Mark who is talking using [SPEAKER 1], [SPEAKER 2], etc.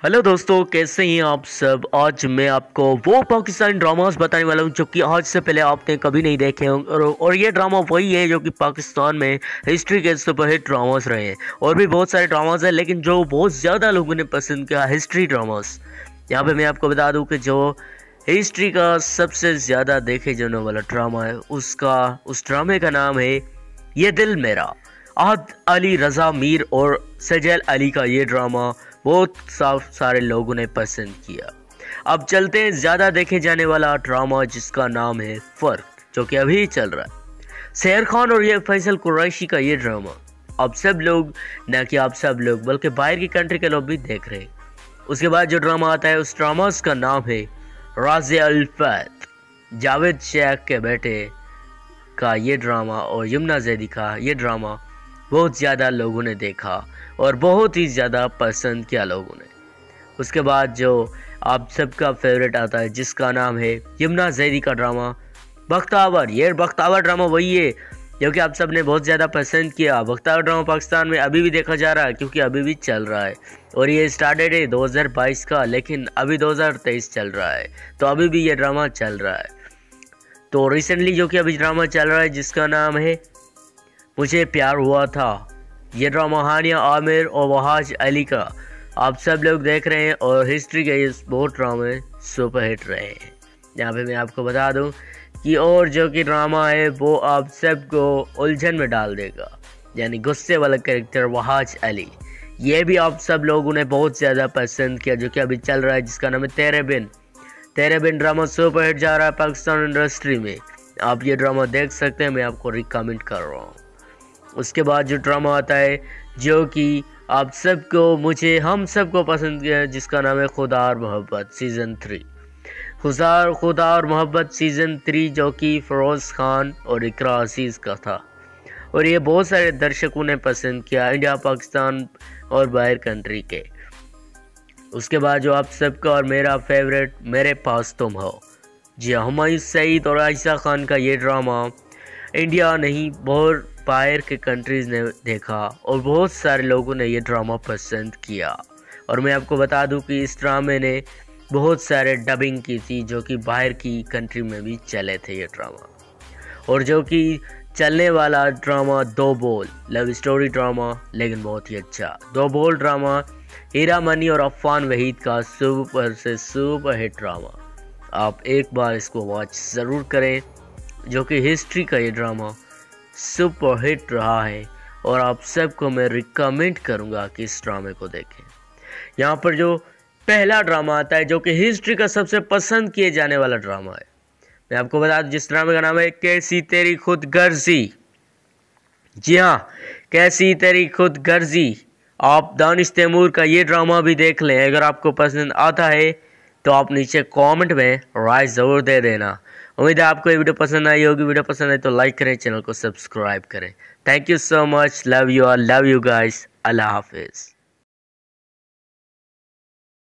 [SPEAKER 1] Hello दोस्तों कैसे हैं आप सब? आज मैं आपको वो पाकिस्तानी ड्रामास बताने वाला हूँ जो कि आज से पहले आपने कभी नहीं देखे होंगे और, और ये ड्रामा वही है जो कि पाकिस्तान में हिस्ट्री के सुपरहिट ड्रामास रहे हैं। और भी बहुत सारे ड्रामास हैं लेकिन जो बहुत ज़्यादा लोगों ने पसंद किया हिस्ट्री ड्रामास यहाँ पे मैं आपको बता दूँ कि जो हिस्ट्री का सबसे ज़्यादा देखे जाने वाला ड्रामा है उसका उस ड्रामे का नाम है ये दिल मेरा। आहद अली रज़ा मीर और सजैल अली का ये ड्रामा बहुत साफ़ सारे लोगों ने पसंद किया। अब चलते हैं, ज़्यादा देखे जाने वाला ड्रामा जिसका नाम है फ़र्क, जो कि अभी चल रहा है। शेर खान और ये फैसल कुरैशी का ये ड्रामा। अब सब लोग, न कि आप सब लोग, बल्कि बाहर की कंट्री के लोग भी देख रहे हैं। उसके बाद जो ड्रामा आता है, उस ड्रामा का नाम है राज अल्फत जावेद शेख के बेटे का ये ड्रामा और यमुना जैदी का ये ड्रामा बहुत ज़्यादा लोगों ने देखा और बहुत ही ज़्यादा पसंद किया लोगों ने। उसके बाद जो आप सबका फेवरेट आता है, जिसका नाम है यमुना जैदी का ड्रामा बख्तावर। ये बख्तावर ड्रामा वही है, जो कि आप सबने बहुत ज़्यादा पसंद किया। बख्तावर ड्रामा पाकिस्तान में अभी भी देखा जा रहा है, क्योंकि अभी भी चल रहा है। और ये स्टार्टेड है 2022 का, लेकिन अभी 2023 चल रहा है। तो अभी भी ये ड्रामा चल रहा है। तो रिसेंटली जो कि अभी ड्रामा चल रहा है, जिसका नाम है मुझे प्यार हुआ था। ये ड्रामा हानिया, आमिर और वहाज अली का। आप सब लोग देख रहे हैं और हिस्ट्री के इस बहुत ड्रामे सुपर हिट रहे हैं। यहाँ पे मैं आपको बता दूँ कि और जो कि ड्रामा है, वो आप सबको उलझन में डाल देगा। यानी गुस्से वाला करेक्टर वहाज अली। ये भी आप सब लोगों ने बहुत ज़्यादा पसंद किया, जो कि अभी चल रहा है, जिसका नाम है तेरे बिन। तेरे बिन ड्रामा सुपर हिट जा रहा है पाकिस्तान इंडस्ट्री में। आप ये ड्रामा देख सकते हैं, मैं आपको रिकमेंड कर रहा हूँ। उसके बाद जो ड्रामा आता है जो कि आप सबको मुझे हम सबको पसंद किया जिसका नाम है खुदा और मोहब्बत सीज़न थ्री खुदा खुदा और मोहब्बत सीज़न थ्री जो कि फ़रोज़ खान और इकरा अज़ीज़ का था। और ये बहुत सारे दर्शकों ने पसंद किया इंडिया पाकिस्तान और बाहर कंट्री के। उसके बाद जो आप सबका और मेरा फेवरेट मेरे पास तुम हो। जी हाँ, हमायूं सईद और आयशा खान का ये ड्रामा इंडिया नहीं बहुत बाहर के कंट्रीज़ ने देखा और बहुत सारे लोगों ने ये ड्रामा पसंद किया। और मैं आपको बता दूँ कि इस ड्रामे ने बहुत सारे डबिंग की थी जो कि बाहर की कंट्री में भी चले थे ये ड्रामा और जो कि चलने वाला ड्रामा दो बोल लव स्टोरी ड्रामा लेकिन बहुत ही अच्छा। दो बोल ड्रामा हीरा मनी और अफान वहीद का सुपर से सुपर हिट ड्रामा आप एक बार इसको वॉच ज़रूर करें, जो कि हिस्ट्री का ये ड्रामा सुपर हिट रहा है और आप सबको मैं रिकमेंड करूँगा कि इस ड्रामे को देखें। यहाँ पर जो पहला ड्रामा आता है, जो कि हिस्ट्री का सबसे पसंद किए जाने वाला ड्रामा है। मैं आपको बता दूँ, जिस ड्रामे का नाम है, कैसी तेरी खुद गर्जी? जी हाँ कैसी तेरी खुद गर्जी? आप दानिश तैमूर का ये ड्रामा भी देख लें, अगर आपको पसंद आता है तो आप नीचे कमेंट में राय ज़रूर दे देना। उम्मीद है आपको ये वीडियो पसंद आई होगी। वीडियो पसंद आई तो लाइक करें, चैनल को सब्सक्राइब करें। Thank you so much love you are love you guys अल्लाह हाफिज़